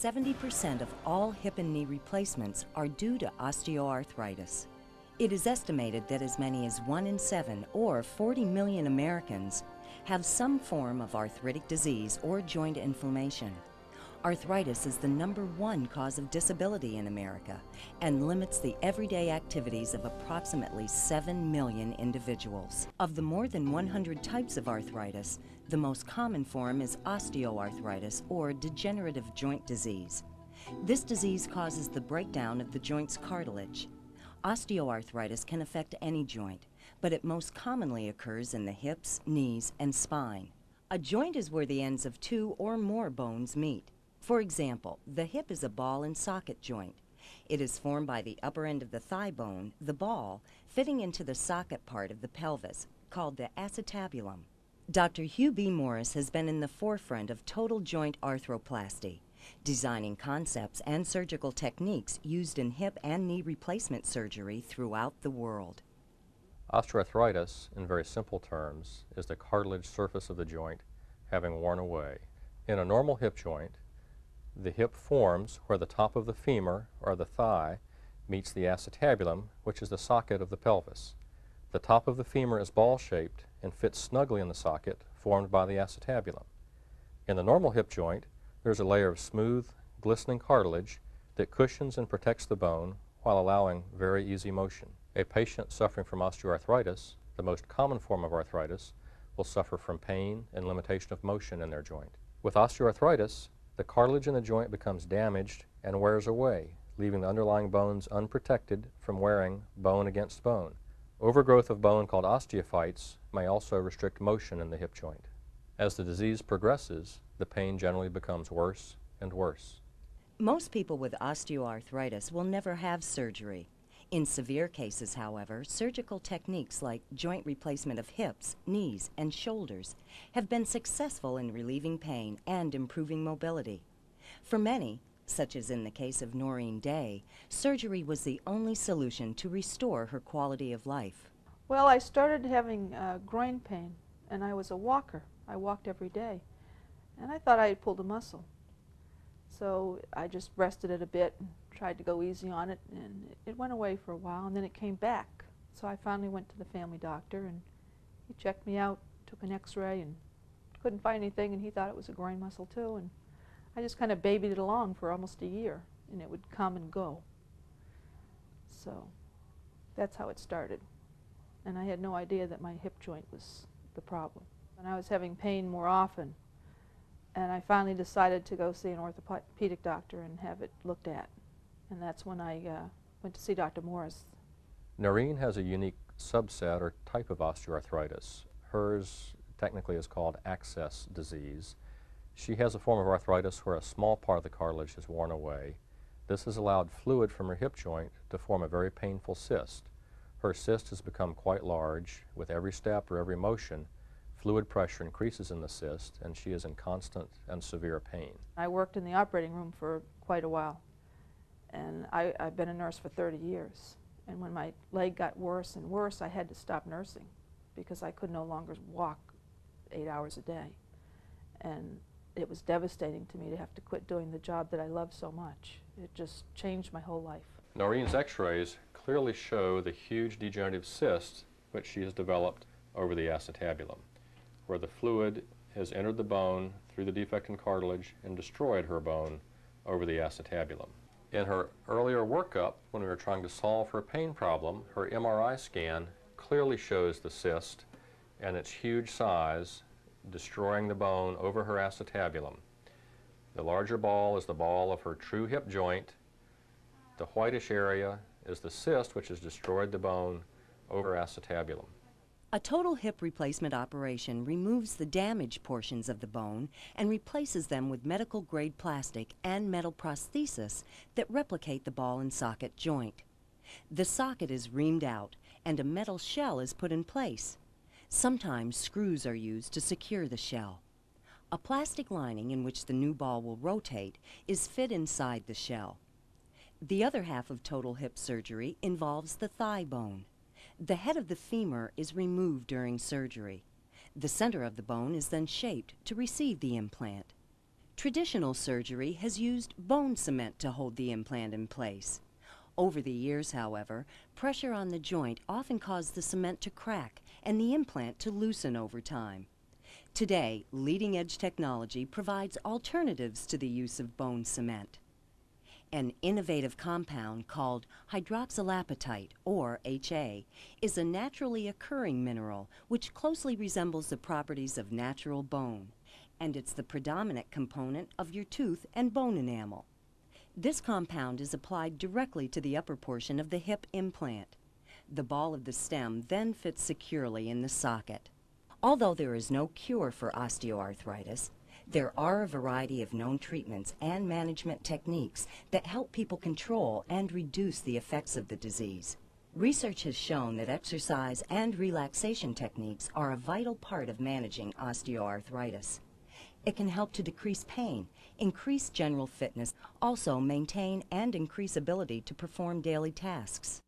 70% of all hip and knee replacements are due to osteoarthritis. It is estimated that as many as 1 in 7 or 40 million Americans have some form of arthritic disease or joint inflammation. Arthritis is the number one cause of disability in America and limits the everyday activities of approximately 7 million individuals. Of the more than 100 types of arthritis, the most common form is osteoarthritis or degenerative joint disease. This disease causes the breakdown of the joint's cartilage. Osteoarthritis can affect any joint, but it most commonly occurs in the hips, knees, and spine. A joint is where the ends of two or more bones meet. For example, the hip is a ball and socket joint. It is formed by the upper end of the thigh bone, the ball, fitting into the socket part of the pelvis, called the acetabulum. Dr. Hugh B. Morris has been in the forefront of total joint arthroplasty, designing concepts and surgical techniques used in hip and knee replacement surgery throughout the world. Osteoarthritis, in very simple terms, is the cartilage surface of the joint having worn away. In a normal hip joint, the hip forms where the top of the femur, or the thigh, meets the acetabulum, which is the socket of the pelvis. The top of the femur is ball-shaped and fits snugly in the socket formed by the acetabulum. In the normal hip joint, there's a layer of smooth, glistening cartilage that cushions and protects the bone while allowing very easy motion. A patient suffering from osteoarthritis, the most common form of arthritis, will suffer from pain and limitation of motion in their joint. With osteoarthritis, the cartilage in the joint becomes damaged and wears away, leaving the underlying bones unprotected from wearing bone against bone. Overgrowth of bone called osteophytes may also restrict motion in the hip joint. As the disease progresses, the pain generally becomes worse and worse. Most people with osteoarthritis will never have surgery. In severe cases, however, surgical techniques like joint replacement of hips, knees, and shoulders have been successful in relieving pain and improving mobility. For many, such as in the case of Noreen Day, surgery was the only solution to restore her quality of life. Well, I started having uh, groin pain, and I was a walker. I walked every day, and I thought I had pulled a muscle. So I just rested it a bit and tried to go easy on it, and it went away for a while, and then it came back. So I finally went to the family doctor, and he checked me out, took an x-ray, and couldn't find anything, and he thought it was a groin muscle too, and I just kind of babied it along for almost a year, and it would come and go. So that's how it started. And I had no idea that my hip joint was the problem. And I was having pain more often, and I finally decided to go see an orthopedic doctor and have it looked at. And that's when I uh, went to see Dr. Morris. Noreen has a unique subset or type of osteoarthritis. Hers technically is called access disease. She has a form of arthritis where a small part of the cartilage is worn away. This has allowed fluid from her hip joint to form a very painful cyst. Her cyst has become quite large. With every step or every motion, fluid pressure increases in the cyst, and she is in constant and severe pain. I worked in the operating room for quite a while, and I, I've been a nurse for 30 years. And when my leg got worse and worse, I had to stop nursing because I could no longer walk eight hours a day. And it was devastating to me to have to quit doing the job that I love so much. It just changed my whole life. Noreen's x-rays clearly show the huge degenerative cyst which she has developed over the acetabulum where the fluid has entered the bone through the defect in cartilage and destroyed her bone over the acetabulum. In her earlier workup, when we were trying to solve her pain problem, her MRI scan clearly shows the cyst and its huge size destroying the bone over her acetabulum. The larger ball is the ball of her true hip joint. The whitish area is the cyst which has destroyed the bone over acetabulum. A total hip replacement operation removes the damaged portions of the bone and replaces them with medical grade plastic and metal prosthesis that replicate the ball and socket joint. The socket is reamed out and a metal shell is put in place. Sometimes screws are used to secure the shell. A plastic lining in which the new ball will rotate is fit inside the shell. The other half of total hip surgery involves the thigh bone. The head of the femur is removed during surgery. The center of the bone is then shaped to receive the implant. Traditional surgery has used bone cement to hold the implant in place. Over the years, however, pressure on the joint often caused the cement to crack and the implant to loosen over time. Today, leading edge technology provides alternatives to the use of bone cement. An innovative compound called hydroxylapatite, or HA, is a naturally occurring mineral which closely resembles the properties of natural bone, and it's the predominant component of your tooth and bone enamel. This compound is applied directly to the upper portion of the hip implant. The ball of the stem then fits securely in the socket. Although there is no cure for osteoarthritis, there are a variety of known treatments and management techniques that help people control and reduce the effects of the disease. Research has shown that exercise and relaxation techniques are a vital part of managing osteoarthritis. It can help to decrease pain, increase general fitness, also maintain and increase ability to perform daily tasks.